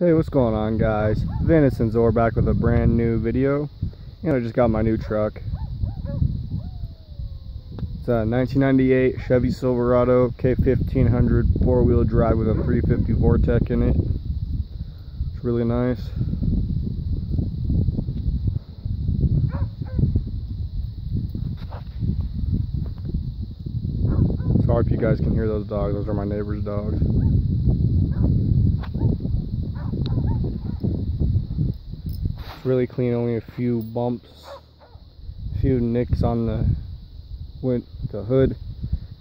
Hey, what's going on guys? Vanison Zore back with a brand new video. And I just got my new truck. It's a 1998 Chevy Silverado K1500 four-wheel drive with a 350 Vortec in it. It's really nice. Sorry if you guys can hear those dogs. Those are my neighbor's dogs. Really clean, only a few bumps, a few nicks on the went the hood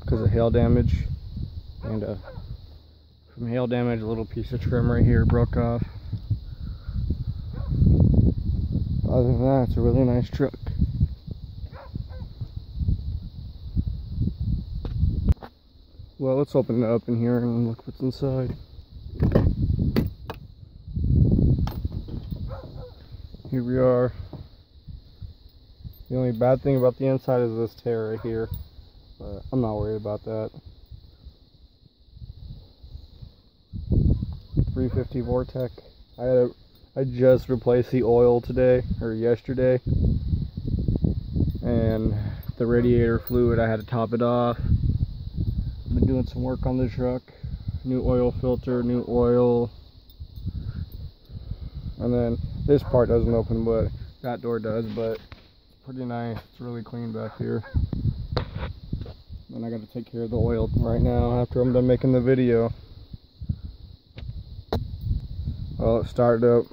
because of hail damage, and uh, from hail damage, a little piece of trim right here broke off. Other than that, it's a really nice truck. Well, let's open it up in here and look what's inside. Here we are. The only bad thing about the inside is this tear right here, but I'm not worried about that. 350 Vortec. I had a, I just replaced the oil today or yesterday, and the radiator fluid I had to top it off been doing some work on the truck. New oil filter, new oil. And then this part doesn't open, but that door does, but it's pretty nice. It's really clean back here. And I got to take care of the oil right now after I'm done making the video. Well, it started up.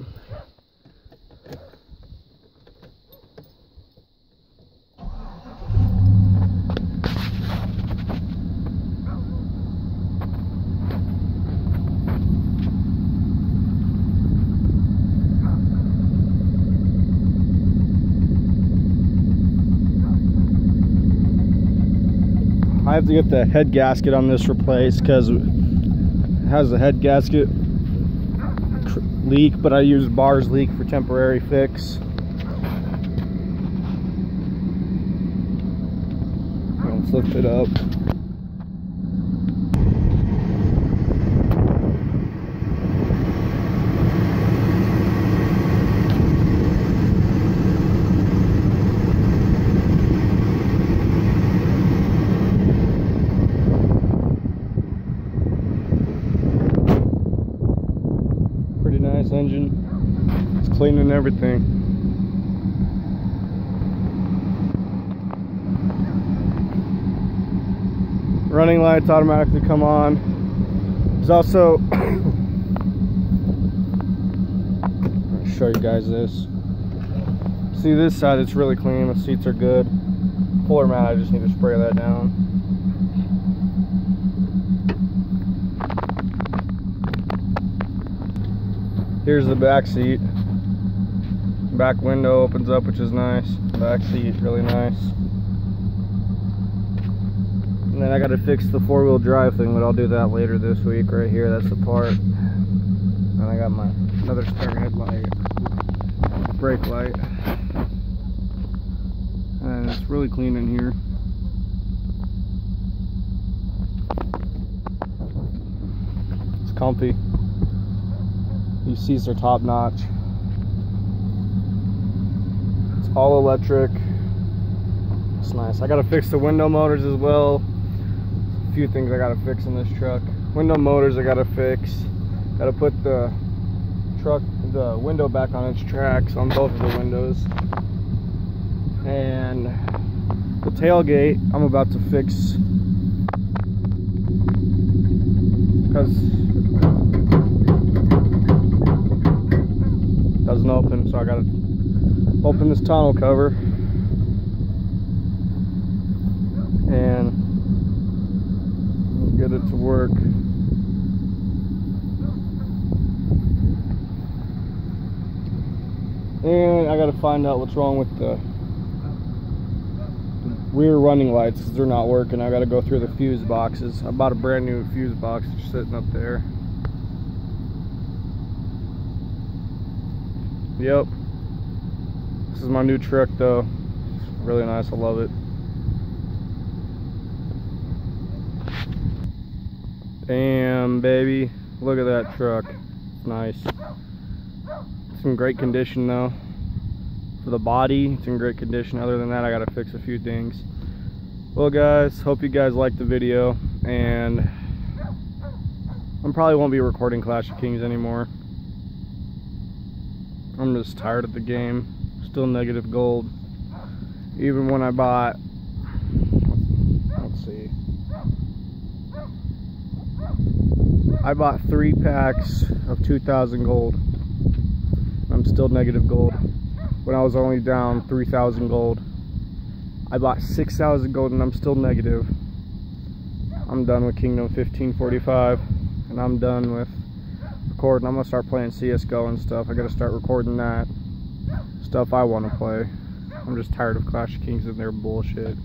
I have to get the head gasket on this replaced because it has a head gasket leak, but I use bars leak for temporary fix. Let's lift it up. Pretty nice engine. It's clean and everything. Running lights automatically come on. There's also I'll show you guys this. See this side it's really clean, the seats are good. Floor mat, I just need to spray that down. Here's the back seat. Back window opens up, which is nice. Back seat, really nice. And then I gotta fix the four-wheel drive thing, but I'll do that later this week right here. That's the part. And I got my another spare headlight, brake light. And it's really clean in here. It's comfy. These seats are top notch. It's all electric. It's nice. I gotta fix the window motors as well. A few things I gotta fix in this truck. Window motors I gotta fix. Gotta put the truck, the window back on its tracks on both of the windows. And the tailgate I'm about to fix because so I gotta open this tonneau cover. And get it to work. And I gotta find out what's wrong with the, the rear running lights they're not working. I gotta go through the fuse boxes. I bought a brand new fuse box just sitting up there Yep. This is my new truck though. Really nice, I love it. Damn baby. Look at that truck. It's nice. It's in great condition though. For the body, it's in great condition. Other than that, I gotta fix a few things. Well guys, hope you guys liked the video and I probably won't be recording Clash of Kings anymore. I'm just tired of the game. Still negative gold. Even when I bought let's see. I bought three packs of 2,000 gold. I'm still negative gold. When I was only down 3,000 gold. I bought 6,000 gold and I'm still negative. I'm done with Kingdom 1545 and I'm done with recording. I'm gonna start playing CSGO and stuff. I gotta start recording that stuff I want to play. I'm just tired of Clash of Kings and their bullshit.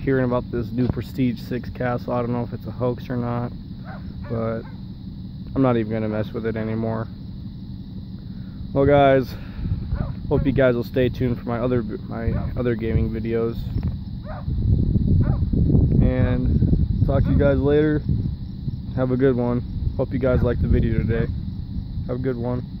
Hearing about this new Prestige 6 castle, I don't know if it's a hoax or not, but I'm not even gonna mess with it anymore. Well guys, hope you guys will stay tuned for my other my other gaming videos. And talk to you guys later. Have a good one. Hope you guys liked the video today. Have a good one.